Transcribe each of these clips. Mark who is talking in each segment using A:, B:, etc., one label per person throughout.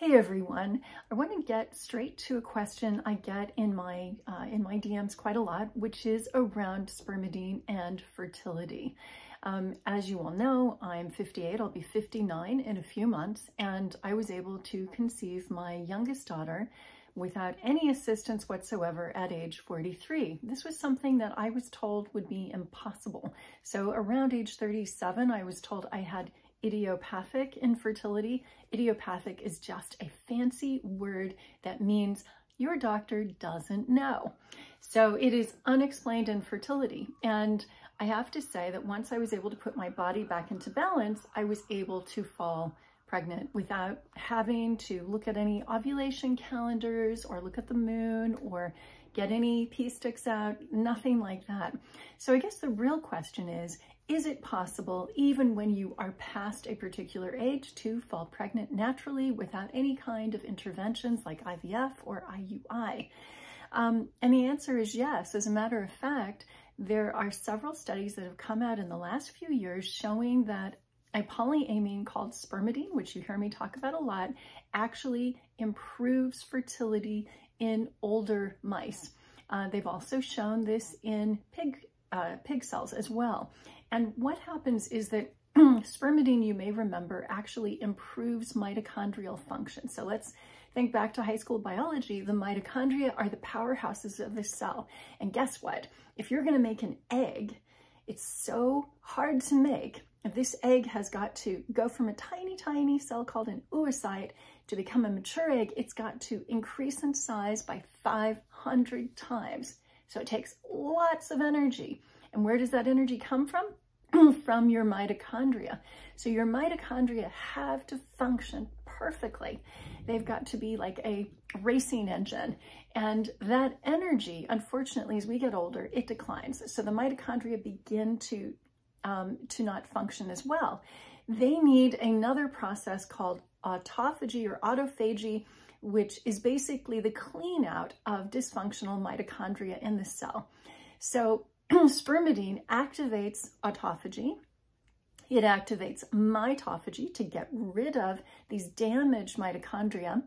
A: Hey everyone, I want to get straight to a question I get in my uh, in my DMs quite a lot, which is around spermidine and fertility. Um, as you all know, I'm 58, I'll be 59 in a few months, and I was able to conceive my youngest daughter without any assistance whatsoever at age 43. This was something that I was told would be impossible. So around age 37, I was told I had idiopathic infertility. Idiopathic is just a fancy word that means your doctor doesn't know. So it is unexplained infertility. And I have to say that once I was able to put my body back into balance, I was able to fall pregnant without having to look at any ovulation calendars or look at the moon or get any pee sticks out, nothing like that. So I guess the real question is, is it possible, even when you are past a particular age, to fall pregnant naturally without any kind of interventions like IVF or IUI? Um, and the answer is yes. As a matter of fact, there are several studies that have come out in the last few years showing that a polyamine called spermidine, which you hear me talk about a lot, actually improves fertility in older mice. Uh, they've also shown this in pig, uh, pig cells as well. And what happens is that spermidine, you may remember, actually improves mitochondrial function. So let's think back to high school biology. The mitochondria are the powerhouses of the cell. And guess what? If you're going to make an egg, it's so hard to make. This egg has got to go from a tiny, tiny cell called an oocyte to become a mature egg, it's got to increase in size by 500 times. So it takes lots of energy. And where does that energy come from? from your mitochondria. So your mitochondria have to function perfectly. They've got to be like a racing engine. And that energy, unfortunately, as we get older, it declines. So the mitochondria begin to, um, to not function as well. They need another process called autophagy or autophagy, which is basically the clean out of dysfunctional mitochondria in the cell. So spermidine activates autophagy. It activates mitophagy to get rid of these damaged mitochondria.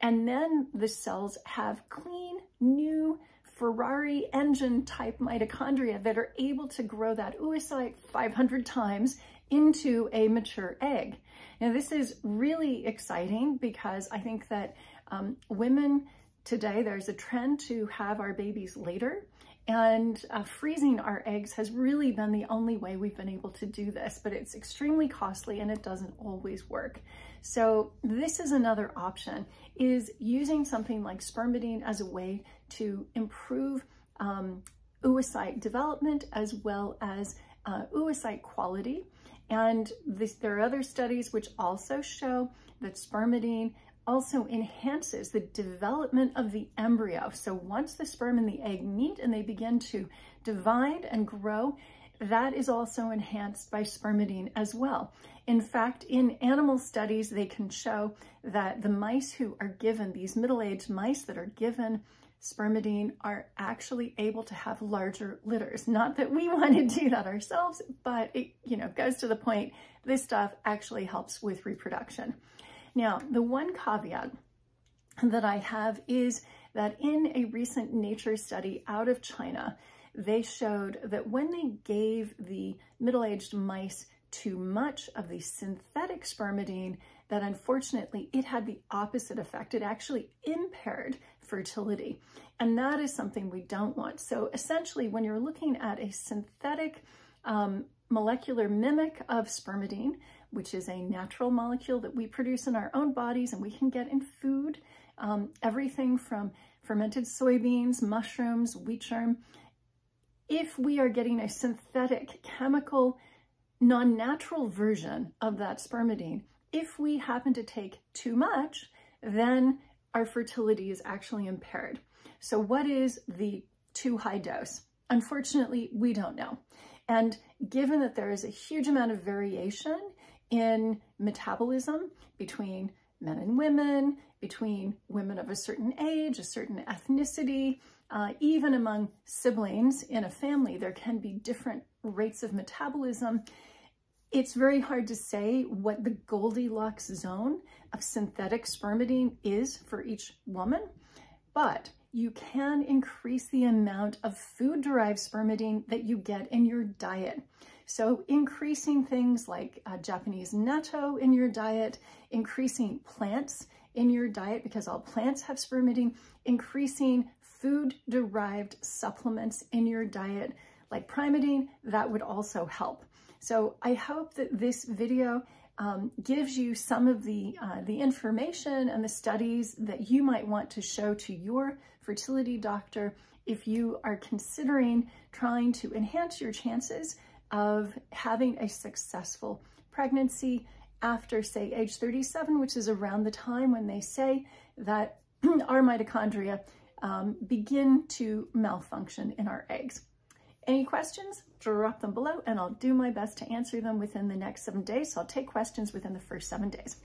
A: And then the cells have clean, new Ferrari engine type mitochondria that are able to grow that oocyte 500 times into a mature egg. Now, this is really exciting because I think that um, women today, there's a trend to have our babies later. And uh, freezing our eggs has really been the only way we've been able to do this, but it's extremely costly and it doesn't always work. So this is another option, is using something like spermidine as a way to improve um, oocyte development as well as uh, oocyte quality. And this, there are other studies which also show that spermidine also enhances the development of the embryo. So once the sperm and the egg meet and they begin to divide and grow, that is also enhanced by spermidine as well. In fact, in animal studies, they can show that the mice who are given, these middle-aged mice that are given spermidine are actually able to have larger litters. Not that we want to do that ourselves, but it, you know, goes to the point, this stuff actually helps with reproduction. Now, the one caveat that I have is that in a recent nature study out of China, they showed that when they gave the middle-aged mice too much of the synthetic spermidine, that unfortunately it had the opposite effect. It actually impaired fertility. And that is something we don't want. So essentially, when you're looking at a synthetic um, molecular mimic of spermidine, which is a natural molecule that we produce in our own bodies and we can get in food. Um, everything from fermented soybeans, mushrooms, wheat germ. If we are getting a synthetic chemical, non-natural version of that spermidine, if we happen to take too much, then our fertility is actually impaired. So what is the too high dose? Unfortunately, we don't know. And given that there is a huge amount of variation in metabolism between men and women, between women of a certain age, a certain ethnicity, uh, even among siblings in a family, there can be different rates of metabolism. it's very hard to say what the Goldilocks zone of synthetic spermidine is for each woman, but you can increase the amount of food-derived spermidine that you get in your diet. So increasing things like uh, Japanese natto in your diet, increasing plants in your diet because all plants have spermidine, increasing food-derived supplements in your diet like Primeadine, that would also help. So I hope that this video um, gives you some of the, uh, the information and the studies that you might want to show to your fertility doctor if you are considering trying to enhance your chances of having a successful pregnancy after, say, age 37, which is around the time when they say that our mitochondria um, begin to malfunction in our eggs. Any questions? Drop them below and I'll do my best to answer them within the next seven days. So I'll take questions within the first seven days.